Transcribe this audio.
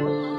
Oh.